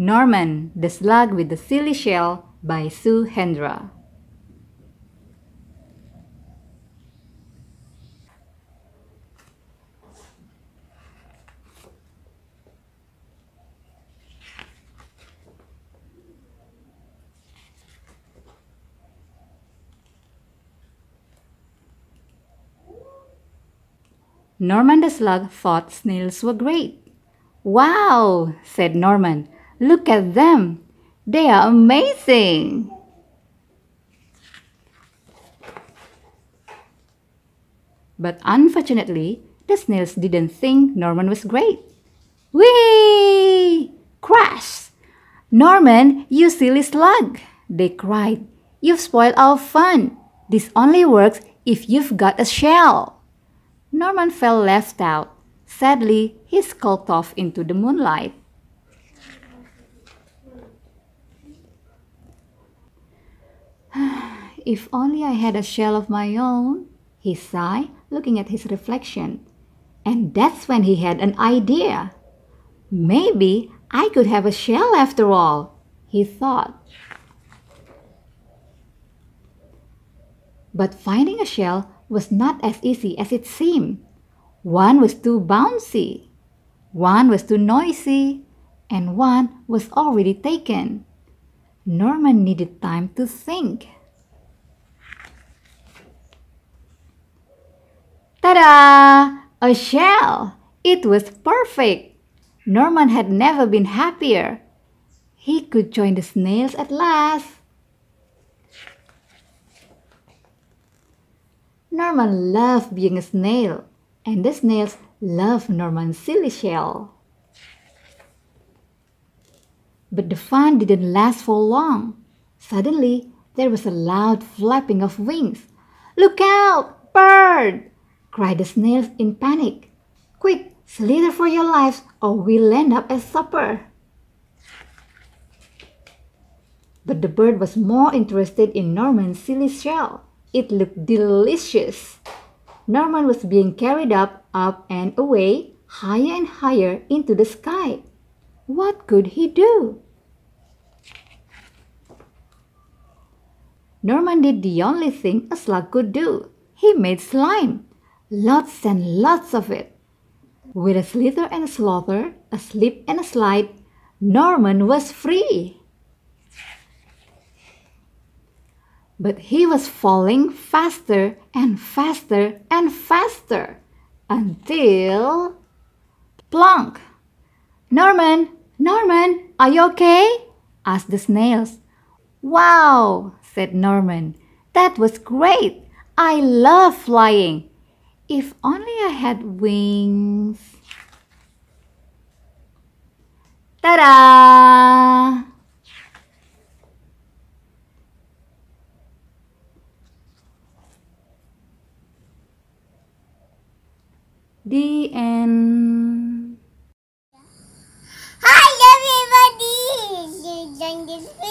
Norman, the Slug with the Silly Shell by Sue Hendra. Norman the Slug thought snails were great. Wow, said Norman. Look at them. They are amazing. But unfortunately, the snails didn't think Norman was great. Whee! Crash! Norman, you silly slug! They cried. You've spoiled our fun. This only works if you've got a shell. Norman felt left out. Sadly, he skulked off into the moonlight. If only I had a shell of my own, he sighed, looking at his reflection. And that's when he had an idea. Maybe I could have a shell after all, he thought. But finding a shell was not as easy as it seemed. One was too bouncy, one was too noisy, and one was already taken. Norman needed time to think. Ta-da! A shell! It was perfect! Norman had never been happier. He could join the snails at last. Norman loved being a snail, and the snails loved Norman's silly shell. But the fun didn't last for long. Suddenly, there was a loud flapping of wings. Look out, bird! Cried the snails in panic. Quick, slither for your lives, or we'll end up as supper. But the bird was more interested in Norman's silly shell. It looked delicious. Norman was being carried up, up, and away, higher and higher into the sky. What could he do? Norman did the only thing a slug could do. He made slime. Lots and lots of it. With a slither and a slaughter, a slip and a slide, Norman was free. But he was falling faster and faster and faster until plonk. Norman, Norman, are you okay? asked the snails. Wow, said Norman. That was great. I love flying. If only I had wings. Ta-da! The end. Hi everybody! If you enjoyed this video,